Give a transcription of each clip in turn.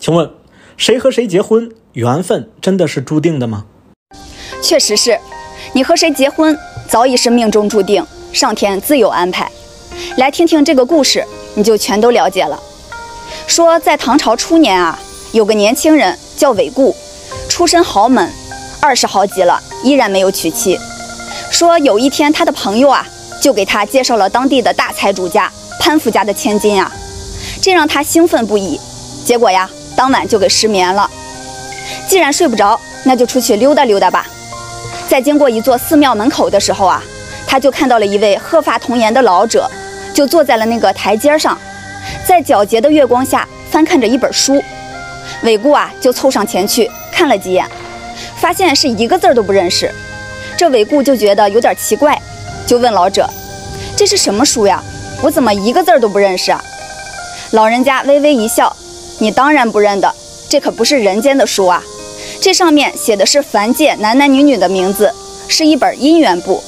请问，谁和谁结婚，缘分真的是注定的吗？确实是，你和谁结婚，早已是命中注定，上天自有安排。来听听这个故事，你就全都了解了。说在唐朝初年啊，有个年轻人叫韦固，出身豪门，二十好几了，依然没有娶妻。说有一天，他的朋友啊，就给他介绍了当地的大财主家潘夫家的千金啊，这让他兴奋不已。结果呀，当晚就给失眠了。既然睡不着，那就出去溜达溜达吧。在经过一座寺庙门口的时候啊，他就看到了一位鹤发童颜的老者，就坐在了那个台阶上，在皎洁的月光下翻看着一本书。韦固啊，就凑上前去看了几眼，发现是一个字都不认识。这韦固就觉得有点奇怪，就问老者：“这是什么书呀？我怎么一个字都不认识啊？”老人家微微一笑：“你当然不认得，这可不是人间的书啊，这上面写的是凡界男男女女的名字，是一本姻缘簿。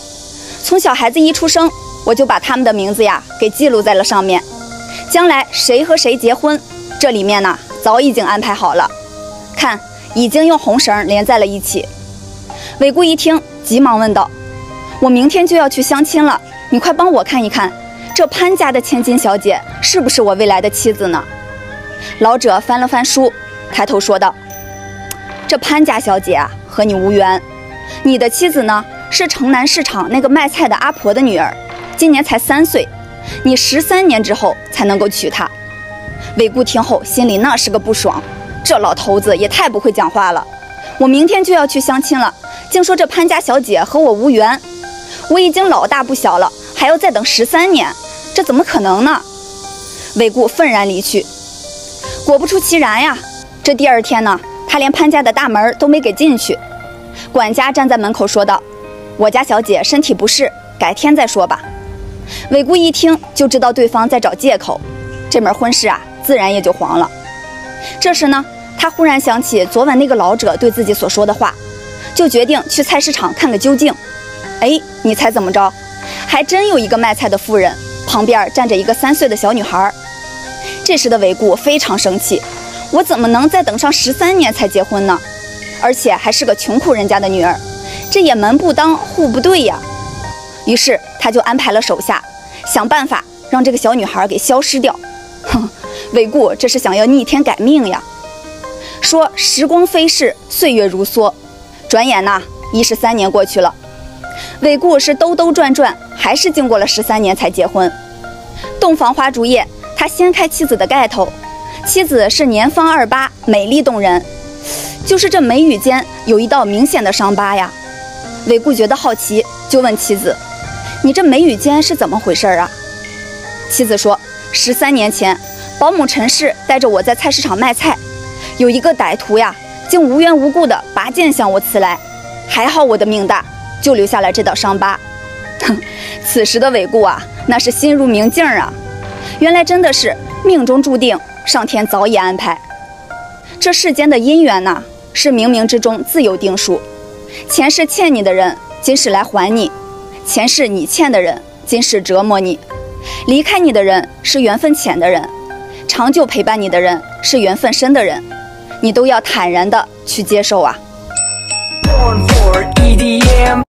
从小孩子一出生，我就把他们的名字呀给记录在了上面。将来谁和谁结婚，这里面呢早已经安排好了，看已经用红绳连在了一起。”韦固一听。急忙问道：“我明天就要去相亲了，你快帮我看一看，这潘家的千金小姐是不是我未来的妻子呢？”老者翻了翻书，抬头说道：“这潘家小姐啊，和你无缘。你的妻子呢，是城南市场那个卖菜的阿婆的女儿，今年才三岁，你十三年之后才能够娶她。”韦固听后心里那是个不爽，这老头子也太不会讲话了。我明天就要去相亲了。竟说这潘家小姐和我无缘，我已经老大不小了，还要再等十三年，这怎么可能呢？韦固愤然离去。果不出其然呀，这第二天呢，他连潘家的大门都没给进去。管家站在门口说道：“我家小姐身体不适，改天再说吧。”韦固一听就知道对方在找借口，这门婚事啊，自然也就黄了。这时呢，他忽然想起昨晚那个老者对自己所说的话。就决定去菜市场看个究竟。哎，你猜怎么着？还真有一个卖菜的妇人，旁边站着一个三岁的小女孩。这时的韦固非常生气，我怎么能再等上十三年才结婚呢？而且还是个穷苦人家的女儿，这也门不当户不对呀。于是他就安排了手下，想办法让这个小女孩给消失掉。哼，韦固这是想要逆天改命呀！说时光飞逝，岁月如梭。转眼呐，一十三年过去了，韦固是兜兜转转，还是经过了十三年才结婚。洞房花烛夜，他掀开妻子的盖头，妻子是年方二八，美丽动人，就是这眉宇间有一道明显的伤疤呀。韦固觉得好奇，就问妻子：“你这眉宇间是怎么回事啊？”妻子说：“十三年前，保姆陈氏带着我在菜市场卖菜，有一个歹徒呀。”竟无缘无故的拔剑向我刺来，还好我的命大，就留下了这道伤疤。哼，此时的韦固啊，那是心如明镜啊！原来真的是命中注定，上天早已安排。这世间的姻缘呐，是冥冥之中自有定数。前世欠你的人，今世来还你；前世你欠的人，今世折磨你。离开你的人是缘分浅的人，长久陪伴你的人是缘分深的人。你都要坦然的去接受啊。